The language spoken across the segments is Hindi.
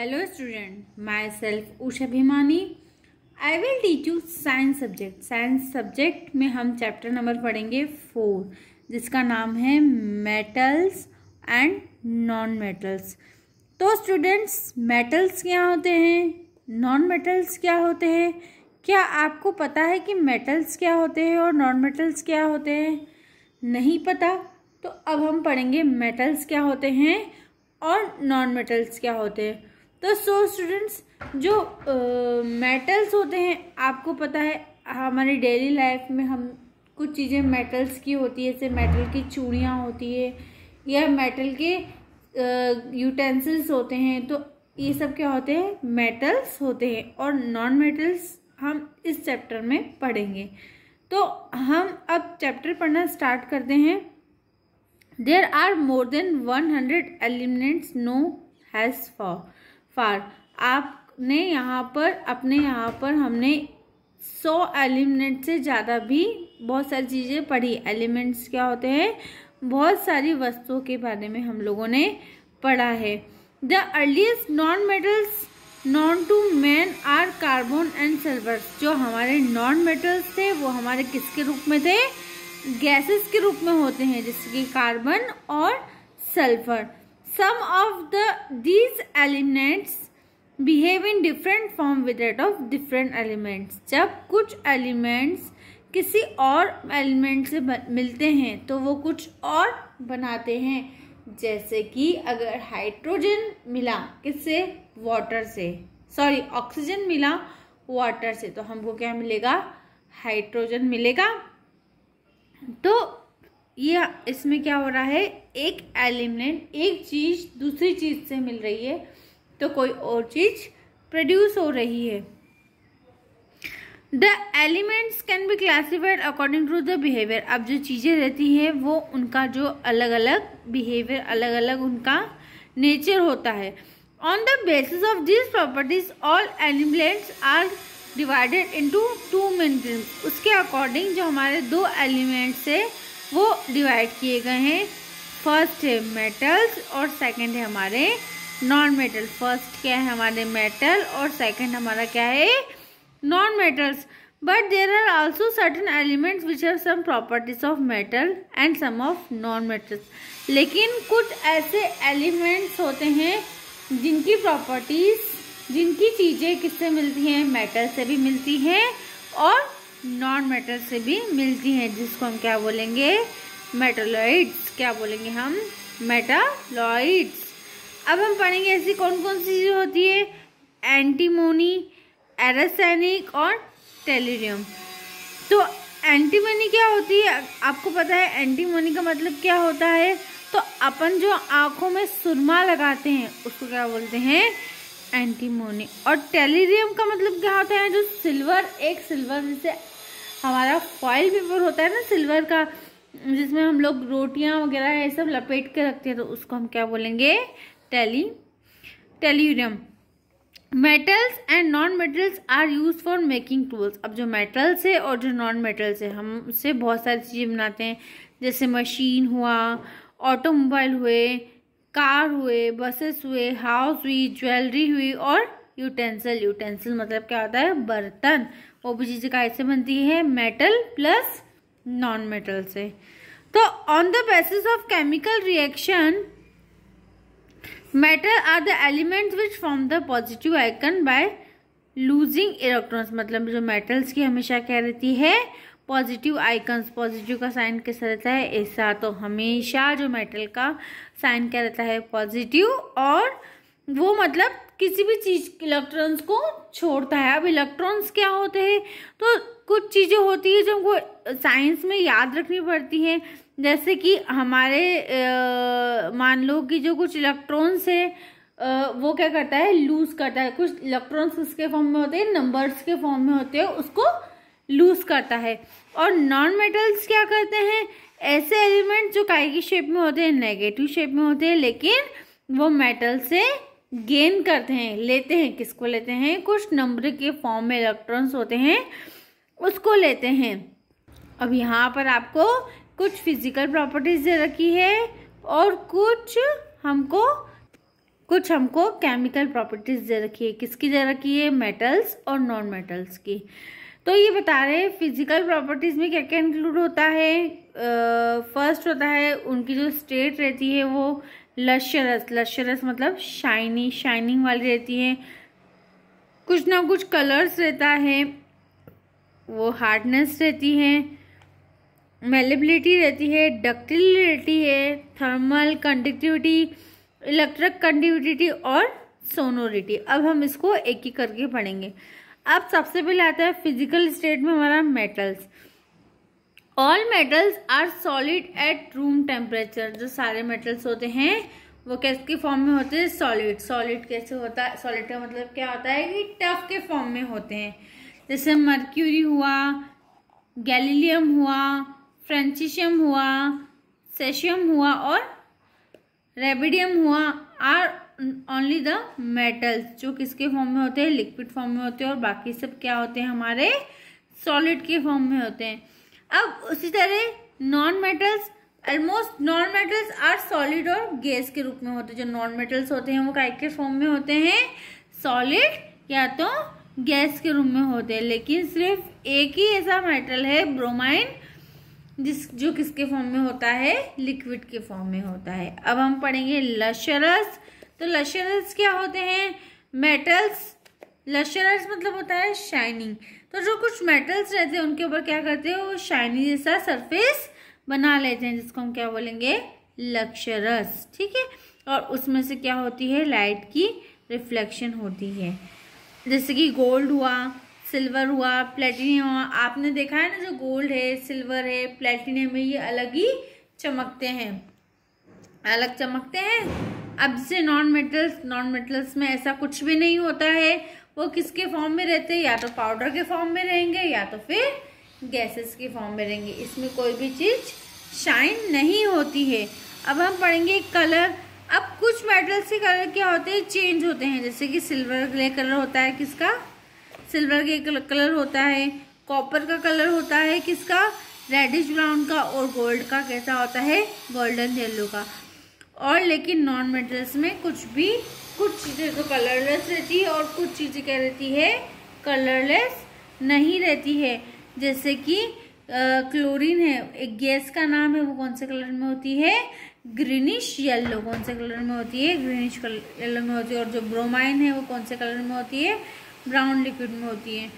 Hello student, myself Usha Bhimani. I will teach you science subject. Science subject में हम चैप्टर नंबर पढ़ेंगे फोर जिसका नाम है मेटल्स एंड नॉन मेटल्स तो स्टूडेंट्स मेटल्स क्या होते हैं? नॉन मेटल्स क्या होते हैं? क्या आपको पता है कि मेटल्स क्या होते हैं और नॉन मेटल्स क्या होते हैं? नहीं पता? तो अब हम पढ़ेंगे मेटल्स क्या होते हैं और नॉन मेटल्स क्या होते हैं। तो सो स्टूडेंट्स जो मेटल्स uh, होते हैं आपको पता है हमारी डेली लाइफ में हम कुछ चीज़ें मेटल्स की होती है जैसे मेटल की चूड़ियाँ होती है या मेटल के यूटेंसिल्स uh, होते हैं तो ये सब क्या होते हैं? मेटल्स होते हैं और नॉन मेटल्स हम इस चैप्टर में पढ़ेंगे। तो हम अब चैप्टर पढ़ना स्टार्ट करते हैं। There are more than one hundred elements known has for far. आपने यहाँ पर, अपने यहाँ पर हमने सौ एलिमेंट से ज़्यादा भी बहुत सारी चीज़ें पढ़ी। एलिमेंट्स क्या होते हैं? बहुत सारी वस्तुओं के बारे में हम लोगों ने पढ़ा है। The earliest non metals, known to man are carbon and silver. जो हमारे नॉन मेटल्स थे, वो हमारे किसके रूप में थे? गैसेस के रूप में होते हैं जैसे कि कार्बन और sulphur some of the, these elements behave in different form with that of different elements. जब कुछ elements किसी और एलिमेंट से मिलते हैं तो वो कुछ और बनाते हैं। जैसे कि अगर हाइड्रोजन मिला किससे? वाटर से। सॉरी ऑक्सीजन मिला वाटर से। तो हमको क्या मिलेगा? हाइड्रोजन मिलेगा। तो ये इसमें क्या हो रहा है? एक एलिमेंट, एक चीज़ दूसरी चीज़ से मिल रही है तो कोई और चीज़ प्रोड्यूस हो रही है। The elements can be classified according to the behaviour अब जो चीज़ें रहती हैं, वो उनका जो अलग अलग बिहेवियर अलग अलग उनका नेचर होता है। On the basis of this properties all elements are divided into two main उसके अकॉर्डिंग जो हमारे दो एलिमेंट्स है वो डिवाइड किए गए हैं। फ़र्स्ट है मेटल्स और सेकंड है हमारे नॉन मेटल फ़र्स्ट क्या है हमारे मेटल और सेकंड हमारा क्या है non metals but there are also certain elements which have some properties of metal and some of non metals लेकिन कुछ ऐसे एलिमेंट्स होते हैं जिनकी प्रॉपर्टीज़ जिनकी चीज़ें किससे मिलती हैं? मेटल से भी मिलती हैं और नॉन मेटल से भी मिलती हैं, जिसको हम क्या बोलेंगे? मेटोलॉइड्स क्या बोलेंगे हम? मेटालॉइड्स अब हम पढ़ेंगे ऐसी कौन कौन सी चीज़ें होती है? एंटीमोनी एरासैनिक और टेलीरियम तो एंटीमोनी क्या होती है? आपको पता है एंटीमोनी का मतलब क्या होता है? तो अपन जो आँखों में सुरमा लगाते हैं, उसको क्या बोलते हैं? एंटीमोनी और टेलीरियम का मतलब क्या होता है? जो सिल्वर एक सिल्वर जैसे हमारा फॉइल पेपर होता है ना सिल्वर का, जिसमें हम लोग रोटियाँ वगैरह ये सब लपेट के रखते हैं तो उसको हम क्या बोलेंगे? Tele tellurium metals and non metals are use for making tools अब जो मेटल्स है और जो नॉन मेटल्स है, हम उससे बहुत सारी चीज़ें बनाते हैं, जैसे मशीन हुआ ऑटोमोबाइल हुए, कार हुए बसेस हुए हाउस हुई ज्वेलरी हुई और यूटेंसिल यूटेंसिल मतलब क्या होता है? बर्तन. चीज़ें कैसे बनती है? मेटल प्लस नॉन मेटल से। तो on the basis of chemical reaction metal are the elements which form the positive icon by losing electrons मतलब जो मेटल्स की हमेशा क्या रहती है? पॉजिटिव आइकन्स पॉजिटिव का साइन कैसा रहता है? ऐसा। तो हमेशा जो मेटल का साइन क्या रहता है? पॉजिटिव और वो मतलब किसी भी चीज़ इलेक्ट्रॉन्स को छोड़ता है। अब इलेक्ट्रॉन्स क्या होते हैं? तो कुछ चीज़ें होती है जो हमको साइंस में याद रखनी पड़ती है। जैसे कि हमारे मान लो कि जो कुछ इलेक्ट्रॉन्स है आ, वो क्या करता है? लूज करता है। कुछ इलेक्ट्रॉन्स उसके फॉर्म में होते हैं नंबर्स के फॉर्म में होते हैं उसको लूज करता है। और नॉन मेटल्स क्या करते हैं? ऐसे एलिमेंट जो काय की शेप में होते हैं नेगेटिव शेप में होते हैं लेकिन वो मेटल से गेन करते हैं, लेते हैं, किसको लेते हैं? कुछ नंबर के फॉर्म में इलेक्ट्रॉन्स होते हैं, उसको लेते हैं। अब यहाँ पर आपको कुछ फ़िज़िकल प्रॉपर्टीज़ दे रखी है और कुछ हमको कुछ हमको केमिकल प्रॉपर्टीज़ दे रखी है। किसकी दे रखी है? मेटल्स और नॉन मेटल्स की। तो ये बता रहे हैं फ़िज़िकल प्रॉपर्टीज़ में क्या क्या इंक्लूड होता है? फ़र्स्ट होता है, उनकी जो स्टेट रहती है वो लशरस लशरस मतलब शाइनी शाइनिंग वाली रहती है। कुछ ना कुछ कलर्स रहता है, वो हार्डनेस रहती है मेलेबिलिटी रहती है डक्टिलिटी रहती है थर्मल कंडक्टिविटी इलेक्ट्रिक कंडक्टिविटी और सोनोरिटी अब हम इसको एक ही करके पढ़ेंगे। अब सबसे पहले आता है फ़िज़िकल स्टेट में हमारा metals all metals are solid at room temperature जो सारे मेटल्स होते हैं, वो किसके फॉर्म में होते हैं? सॉलिड सॉलिड कैसे होता है? सॉलिड का मतलब क्या होता है कि टफ के फॉर्म में होते हैं। जैसे मर्क्यूरी हुआ गैलीलियम हुआ फ्रेंचिशियम हुआ सेशियम हुआ और रेबिडियम हुआ आर ओनली द मेटल्स जो किसके फॉर्म में होते हैं? लिक्विड फॉर्म में होते हैं और बाकी सब क्या होते हैं? हमारे सॉलिड के फॉर्म में होते हैं। अब उसी तरह non metals almost non metals are solid और गैस के रूप में होते हैं। जो नॉन मेटल्स होते हैं, वो काय के फॉर्म में होते हैं। सॉलिड या तो गैस के रूप में होते हैं। लेकिन सिर्फ़ एक ही ऐसा मेटल है ब्रोमाइन जिस, जो किसके फॉर्म में होता है? लिक्विड के फॉर्म में होता है। अब हम पढ़ेंगे लशरस तो लशरस क्या होते हैं? मेटल्स लशरस मतलब होता है शाइनिंग तो जो कुछ मेटल्स रहते हैं, उनके ऊपर क्या करते हैं, वो शाइनी जैसा सरफेस बना लेते हैं, जिसको हम क्या बोलेंगे? लक्षरस. ठीक है? और उसमें से क्या होती है? लाइट की रिफ्लेक्शन होती है. जैसे कि गोल्ड हुआ सिल्वर हुआ प्लेटिनियम हुआ. आपने देखा है ना, जो गोल्ड है सिल्वर है प्लेटिनियम में ये अलग ही चमकते हैं. अलग चमकते हैं. अब से नॉन मेटल्स नॉन मेटल्स में ऐसा कुछ भी नहीं होता है. वो किसके फॉर्म में रहते हैं? या तो पाउडर के फॉर्म में रहेंगे, या तो फिर गैसेस के फॉर्म में रहेंगे। इसमें कोई भी चीज़ शाइन नहीं होती है। अब हम पढ़ेंगे कलर अब कुछ मेटल्स के कलर क्या होते हैं? चेंज होते हैं। जैसे कि सिल्वर ग्रे कलर होता है किसका? सिल्वर के कलर होता है। कॉपर का कलर होता है किसका? रेडिश ब्राउन का और गोल्ड का कैसा होता है? गोल्डन येलो का। और लेकिन नॉन मेटल्स में कुछ भी कुछ चीज़ें तो कलरलेस रहती है और कुछ चीज़ें क्या रहती है? कलरलेस नहीं रहती है। जैसे कि क्लोरीन है, एक गैस का नाम है, वो कौन से कलर में होती है? ग्रीनिश येलो कौन से कलर में होती है? ग्रीनिश कलर येलो में होती है। और जो ब्रोमाइन है, वो कौन से कलर में होती है? ब्राउन लिक्विड में होती है।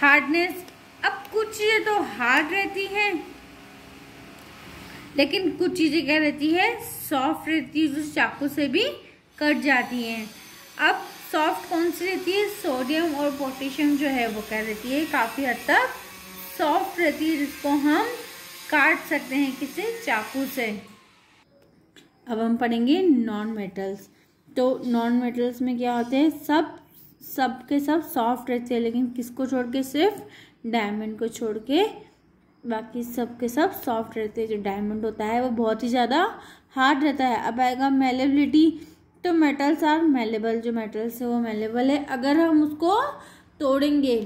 हार्डनेस अब कुछ चीज़ें तो हार्ड रहती हैं, लेकिन कुछ चीज़ें क्या रहती है? सॉफ्ट रहती है, जो चाकू से भी कट जाती हैं। अब सॉफ्ट कौन सी रहती है? सोडियम और पोटेशियम जो है वो क्या रहती है। काफ़ी हद तक सॉफ्ट रहती है, जिसको हम काट सकते हैं किसी चाकू से। अब हम पढ़ेंगे नॉन मेटल्स तो नॉन मेटल्स में क्या होते हैं? सब सब के सब सॉफ्ट रहते हैं, लेकिन किसको छोड़ के? सिर्फ़ डायमंड को छोड़ के। बाकी सब के सब सॉफ्ट रहते हैं। जो डायमंड होता है, वो बहुत ही ज़्यादा हार्ड रहता है। अब आएगा मेलेबिलिटी तो मेटल्स आर मेलेबल जो मेटल्स है वो मेलेबल है। अगर हम उसको तोड़ेंगे,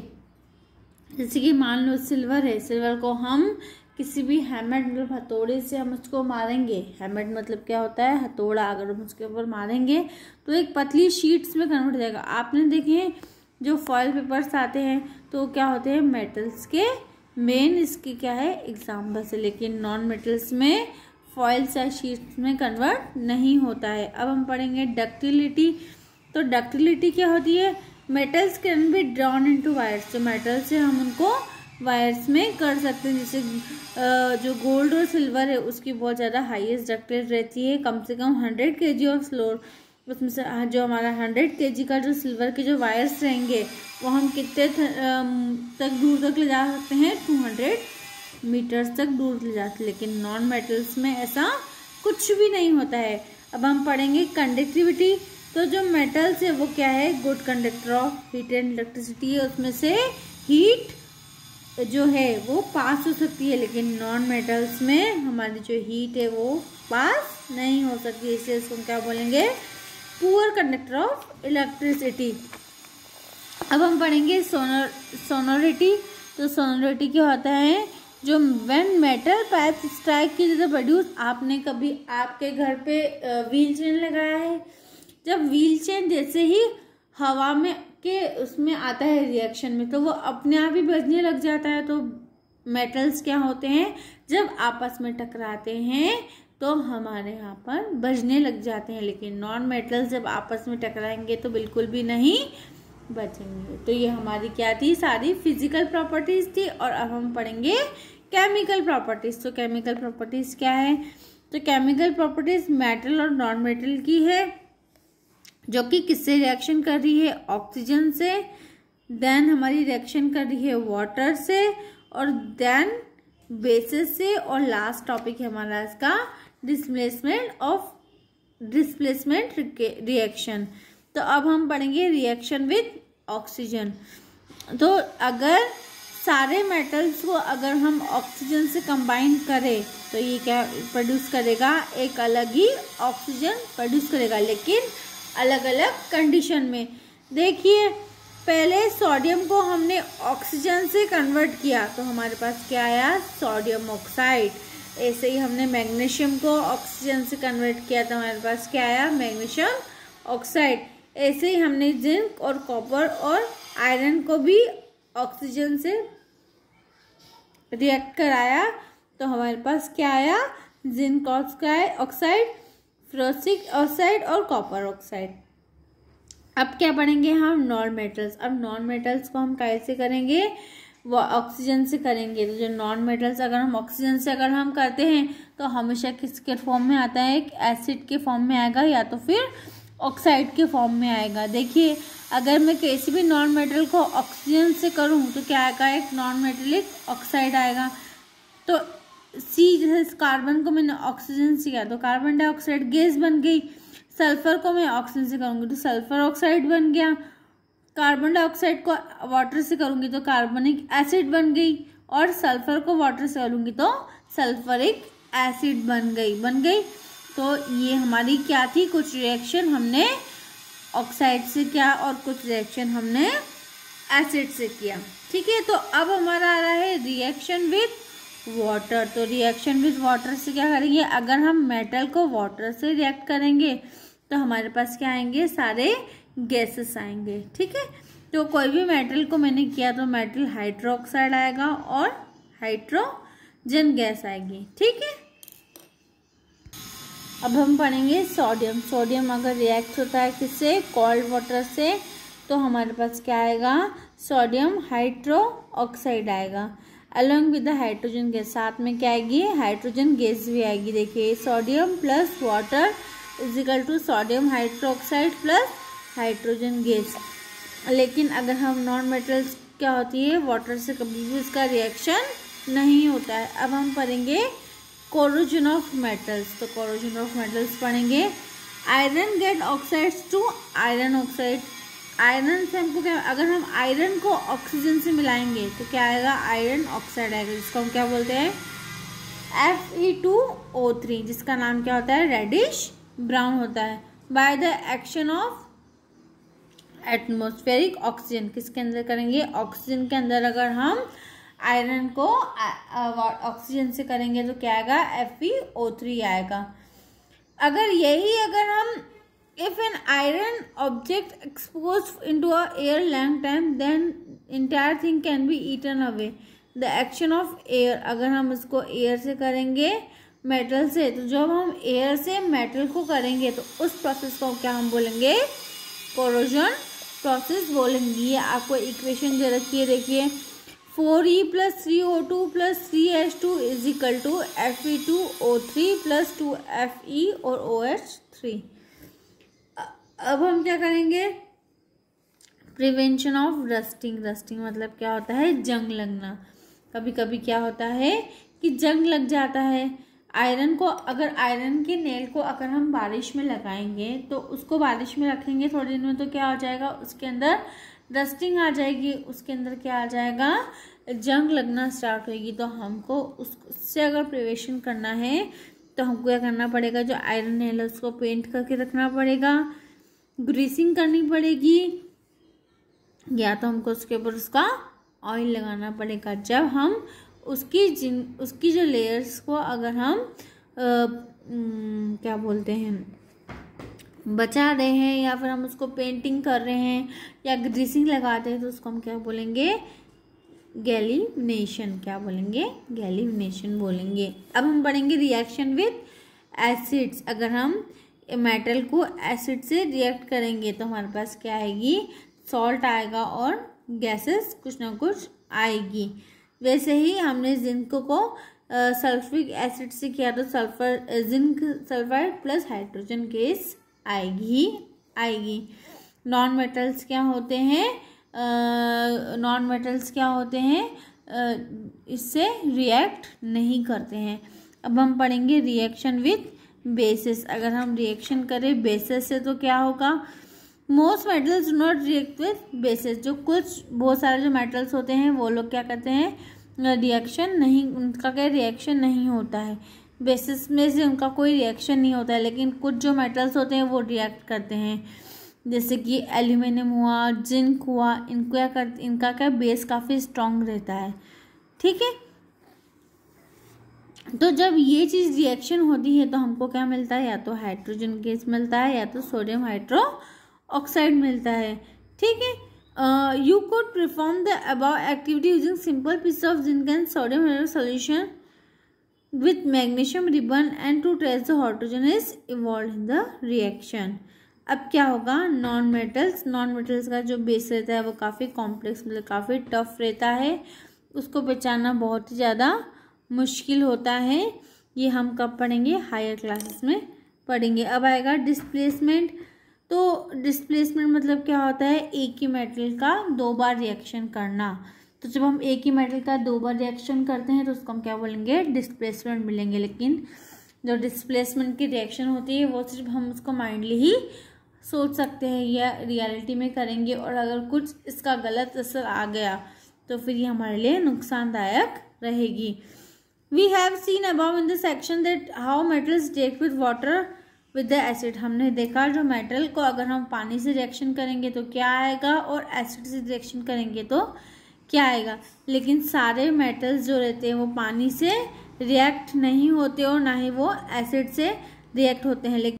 जैसे कि मान लो सिल्वर है सिल्वर को हम किसी भी हैमर मतलब हथौड़े से हम उसको मारेंगे। हैमर मतलब क्या होता है? हथौड़ा। अगर हम उसके ऊपर मारेंगे तो एक पतली शीट्स में कन्वर्ट हो जाएगा। आपने देखे जो फॉयल पेपर्स आते हैं तो क्या होते हैं? मेटल्स के मेन इसके क्या है? एग्जाम्पल्स है लेकिन नॉन मेटल्स में फॉइल्स या शीट्स में कन्वर्ट नहीं होता है। अब हम पढ़ेंगे डक्टिलिटी तो डक्टिलिटी क्या होती है? Metals can be drawn into wires तो मेटल से हम उनको वायर्स में कर सकते हैं। जैसे जो गोल्ड और सिल्वर है, उसकी बहुत ज़्यादा हाईएस्ट डक्टेड रहती है। कम से कम हंड्रेड के जी ऑफ़ स्लोर उसमें से जो हमारा हंड्रेड के जी का जो सिल्वर के जो वायर्स रहेंगे, वो हम कितने तक दूर तक ले जा सकते हैं? टू हंड्रेड मीटर्स तक दूर ले जाते, लेकिन नॉन मेटल्स में ऐसा कुछ भी नहीं होता है। अब हम पढ़ेंगे कंडक्टिविटी। तो जो मेटल्स है, वो क्या है? Good conductor of heat and electricity है, उसमें से हीट जो है, वो पास हो सकती है, लेकिन नॉन मेटल्स में हमारी जो हीट है, वो पास नहीं हो सकती। इसलिए इसको क्या बोलेंगे? Poor conductor of electricity. अब हम पढ़ेंगे सोनर, सोनोरिटी। तो सोनोरिटी क्या होता है? जो वेन मेटल पाइप स्ट्राइक की जैसे प्रोड्यूस आपने कभी आपके घर पे व्हील चेन लगाया है? जब व्हील चेन जैसे ही हवा में के उसमें आता है रिएक्शन में तो वो अपने आप ही बजने लग जाता है। तो मेटल्स क्या होते हैं? जब आपस में टकराते हैं तो हमारे यहाँ पर बजने लग जाते हैं। लेकिन नॉन मेटल्स जब आपस में टकराएँगे तो बिल्कुल भी नहीं। बचेंगे। तो ये हमारी क्या थी? सारी फ़िज़िकल प्रॉपर्टीज़ थी और अब हम पढ़ेंगे केमिकल प्रॉपर्टीज़ तो केमिकल प्रॉपर्टीज़ क्या है? तो केमिकल प्रॉपर्टीज़ मेटल और नॉन मेटल की है, जो कि किससे रिएक्शन कर रही है? ऑक्सीजन से देन हमारी रिएक्शन कर रही है वाटर से और देन बेसिस से और लास्ट टॉपिक है हमारा इसका डिस्प्लेसमेंट ऑफ़ डिस्प्लेसमेंट रिएक्शन तो अब हम पढ़ेंगे रिएक्शन विद ऑक्सीजन तो अगर सारे मेटल्स को अगर हम ऑक्सीजन से कंबाइन करें तो ये क्या प्रोड्यूस करेगा? एक अलग ही ऑक्सीजन प्रोड्यूस करेगा, लेकिन अलग अलग कंडीशन में। देखिए, पहले सोडियम को हमने ऑक्सीजन से कन्वर्ट किया तो हमारे पास क्या आया? सोडियम ऑक्साइड ऐसे ही हमने मैग्नीशियम को ऑक्सीजन से कन्वर्ट किया तो हमारे पास क्या आया? मैग्नीशियम ऑक्साइड ऐसे ही हमने जिंक और कॉपर और आयरन को भी ऑक्सीजन से रिएक्ट कराया। तो हमारे पास क्या आया? जिंक ऑक्साइड फ्रोसिक ऑक्साइड और कॉपर ऑक्साइड अब क्या पढ़ेंगे हम? नॉन मेटल्स अब नॉन मेटल्स को हम कैसे करेंगे? वो ऑक्सीजन से करेंगे। तो जो नॉन मेटल्स अगर हम ऑक्सीजन से अगर हम करते हैं तो हमेशा किसके फॉर्म में आता है? एक एसिड के फॉर्म में आएगा या तो फिर ऑक्साइड के फॉर्म में आएगा। देखिए, अगर मैं किसी भी नॉन मेटल को ऑक्सीजन से करूँ तो क्या आएगा? एक नॉन मेटलिक ऑक्साइड आएगा। तो सी जैसे कार्बन को मैंने ऑक्सीजन से किया तो कार्बन डाइऑक्साइड गैस बन गई। सल्फ़र को मैं ऑक्सीजन से करूँगी तो सल्फ़र ऑक्साइड बन गया। कार्बन डाइऑक्साइड को वाटर से करूँगी तो कार्बनिक एसिड बन गई। और सल्फ़र को वाटर से करूँगी तो सल्फरिक एसिड बन गई बन गई। तो ये हमारी क्या थी? कुछ रिएक्शन हमने ऑक्साइड से किया और कुछ रिएक्शन हमने एसिड से किया। ठीक है? तो अब हमारा आ रहा है रिएक्शन विथ वाटर तो रिएक्शन विथ वाटर से क्या करेंगे? अगर हम मेटल को वाटर से रिएक्ट करेंगे तो हमारे पास क्या आएँगे? सारे गैसेस आएँगे। ठीक है? तो कोई भी मेटल को मैंने किया तो मेटल हाइड्रोक्साइड आएगा और हाइड्रोजन गैस आएगी। ठीक है? अब हम पढ़ेंगे सोडियम सोडियम अगर रिएक्ट होता है किससे? कोल्ड वाटर से. तो हमारे पास क्या आएगा? सोडियम हाइड्रो ऑक्साइड आएगा अलॉन्ग विद हाइड्रोजन गैस साथ में क्या आएगी? हाइड्रोजन गैस भी आएगी. देखिए sodium plus water equal to sodium hydro oxide plus hydrogen gas लेकिन अगर हम नॉन मेटल्स क्या होती है? वाटर से कभी भी उसका रिएक्शन नहीं होता है. अब हम पढ़ेंगे कोरोजन ऑफ़ मेटल्स तो कोरोजन ऑफ़ मेटल्स पढ़ेंगे। Iron get oxides to iron oxide iron से हमको क्या अगर हम आयरन को ऑक्सीजन से मिलाएँगे तो क्या आएगा? आयरन ऑक्साइड आएगा, जिसको हम क्या बोलते हैं? F E two O three जिसका नाम क्या होता है? रेडिश ब्राउन होता है। By the action of atmospheric oxygen किसके अंदर करेंगे? ऑक्सीजन के अंदर अगर हम आयरन को ऑक्सीजन से करेंगे तो क्या आएगा? एफ़ ई ओ थ्री आएगा। अगर यही अगर हम, if an iron object exposed into a air long time, then entire thing can be eaten away. The action of air, अगर हम इसको air से करेंगे मेटल से तो जब हम एयर से मेटल को करेंगे तो उस प्रोसेस को क्या हम बोलेंगे? कोरोजन प्रोसेस बोलेंगे। आपको इक्वेशन दे रखी है, देखिए। Four E plus three O two plus three H two is equal to F E two O three plus two F E और ओ एच थ्री। अब हम क्या करेंगे? प्रिवेंशन ऑफ़ रस्टिंग रस्टिंग मतलब क्या होता है? जंग लगना। कभी कभी क्या होता है कि जंग लग जाता है। आयरन को, अगर आयरन के नेल को अगर हम बारिश में लगाएँगे तो उसको बारिश में रखेंगे थोड़े दिन में तो क्या हो जाएगा? उसके अंदर रस्टिंग आ जाएगी उसके अंदर क्या आ जाएगा? जंग लगना स्टार्ट होगी तो हमको उससे अगर प्रिवेशन करना है तो हमको क्या करना पड़ेगा? जो आयरन है उसको पेंट करके रखना पड़ेगा। ग्रीसिंग करनी पड़ेगी। या तो हमको उसके ऊपर उसका ऑयल लगाना पड़ेगा। जब हम उसकी जिन उसकी जो लेयर्स को अगर हम आ, न, क्या बोलते हैं? बचा रहे हैं या फिर हम उसको पेंटिंग कर रहे हैं या ग्रीसिंग लगाते हैं तो उसको हम क्या बोलेंगे? गैलिनेशन क्या बोलेंगे? गैलिनेशन बोलेंगे। अब हम पढ़ेंगे रिएक्शन विथ एसिड्स अगर हम मेटल को एसिड से रिएक्ट करेंगे तो हमारे पास क्या आएगी? सॉल्ट आएगा और गैसेस कुछ ना कुछ आएगी। वैसे ही हमने जिंक को सल्फ्रिक एसिड से किया तो sulphur zinc sulphide plus hydrogen gas आएगी आएगी। नॉन मेटल्स क्या होते हैं? नॉन मेटल्स क्या होते हैं? इससे रिएक्ट नहीं करते हैं। अब हम पढ़ेंगे रिएक्शन विथ बेसिस अगर हम रिएक्शन करें बेसिस से तो क्या होगा? Most metals do not react with bases जो कुछ, बहुत सारे जो मेटल्स होते हैं, वो लोग क्या करते हैं? रिएक्शन नहीं, उनका क्या रिएक्शन नहीं होता है। बेसिस में से उनका कोई रिएक्शन नहीं होता है, लेकिन कुछ जो मेटल्स होते हैं वो रिएक्ट करते हैं। जैसे कि एल्यूमिनियम हुआ जिंक हुआ, इनको क्या कर, इनका क्या बेस काफ़ी स्ट्रांग रहता है। ठीक है? तो जब ये चीज़ रिएक्शन होती है तो हमको क्या मिलता है? या तो हाइड्रोजन गैस मिलता है, या तो सोडियम हाइड्रो ऑक्साइड मिलता है। ठीक है? You could perform the above activity using simple piece of zinc and sodium hydro solution with magnesium ribbon and to trace the hydrogen is evolve in the reaction अब क्या होगा? नॉन मेटल्स नॉन मेटल्स का जो बेस रहता है, वो काफ़ी कॉम्प्लेक्स मतलब काफ़ी टफ रहता है। उसको पहचानना बहुत ही ज़्यादा मुश्किल होता है। ये हम कब पढ़ेंगे? हायर क्लासेस में पढ़ेंगे। अब आएगा डिस्प्लेसमेंट तो डिस्प्लेसमेंट मतलब क्या होता है? एक ही मेटल का दो बार रिएक्शन करना। तो जब हम एक ही मेटल का दो बार रिएक्शन करते हैं तो उसको हम क्या बोलेंगे? डिस्प्लेसमेंट मिलेंगे। लेकिन जो डिस्प्लेसमेंट की रिएक्शन होती है, वो सिर्फ़ हम उसको माइंडली ही सोच सकते हैं या रियलिटी में करेंगे। और अगर कुछ इसका गलत असर आ गया तो फिर ये हमारे लिए नुकसानदायक रहेगी। We have seen above in the section that how metals react with water with the acid हमने देखा जो मेटल को अगर हम पानी से रिएक्शन करेंगे तो क्या आएगा? और एसिड से रिएक्शन करेंगे तो क्या आएगा? लेकिन सारे मेटल्स जो रहते हैं, वो पानी से रिएक्ट नहीं होते और ना ही वो एसिड से रिएक्ट होते हैं। लेकिन